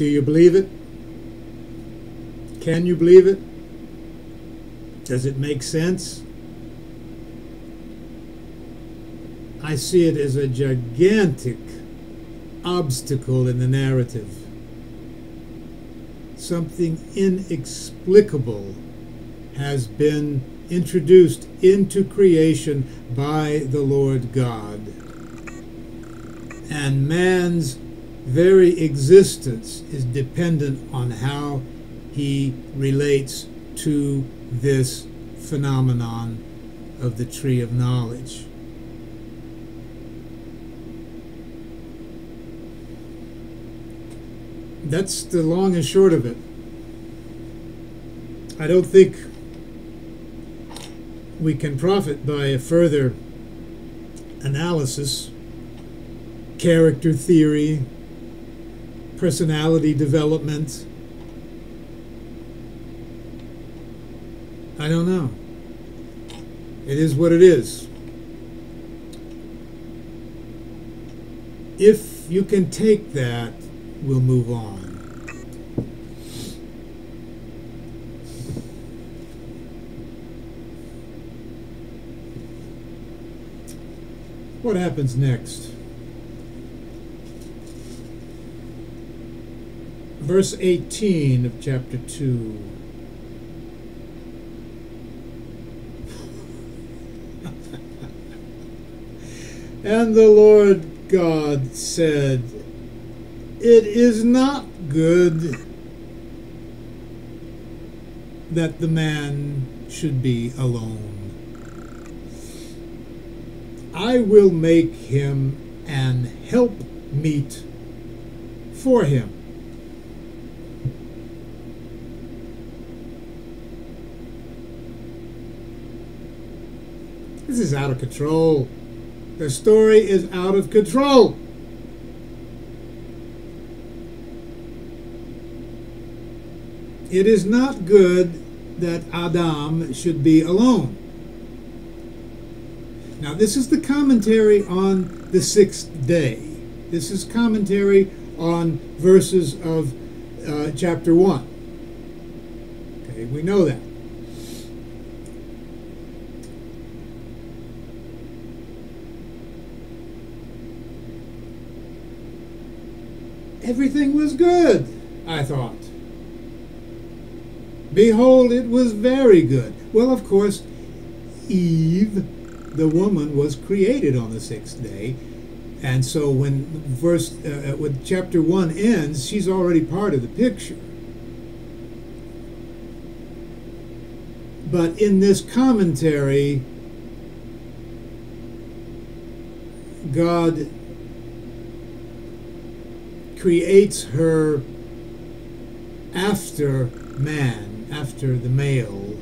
Do you believe it? Can you believe it? Does it make sense? I see it as a gigantic obstacle in the narrative. Something inexplicable has been introduced into creation by the Lord God. And man's very existence is dependent on how he relates to this phenomenon of the tree of knowledge. That's the long and short of it. I don't think we can profit by a further analysis, character theory, personality development. I don't know. It is what it is. If you can take that, we'll move on. What happens next? Verse 18 of chapter 2. and the Lord God said, It is not good that the man should be alone. I will make him an help meet for him. This is out of control. The story is out of control. It is not good that Adam should be alone. Now, this is the commentary on the sixth day. This is commentary on verses of uh, chapter 1. Okay, we know that. Everything was good, I thought. Behold, it was very good. Well, of course, Eve the woman was created on the sixth day. And so when verse uh, uh, when chapter 1 ends, she's already part of the picture. But in this commentary, God creates her after man, after the male,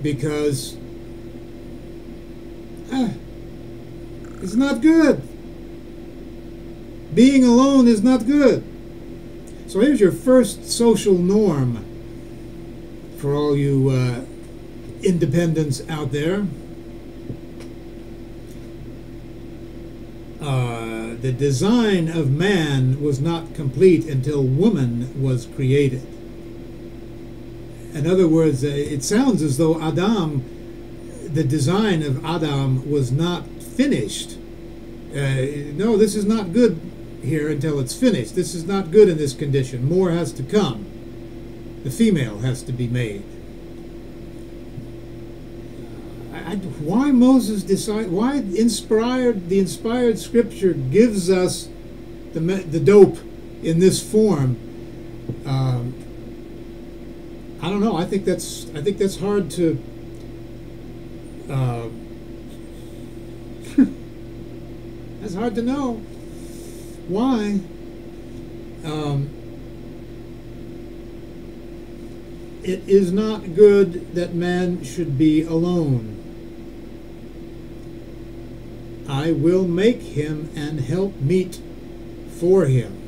because ah, it's not good. Being alone is not good. So here's your first social norm for all you uh, independents out there. Uh, the design of man was not complete until woman was created. In other words, uh, it sounds as though Adam, the design of Adam was not finished. Uh, no, this is not good here until it's finished. This is not good in this condition. More has to come. The female has to be made. I, why Moses decide? Why inspired the inspired Scripture gives us the the dope in this form? Um, I don't know. I think that's I think that's hard to. Uh, that's hard to know. Why? Um, it is not good that man should be alone. I will make him and help meet for him.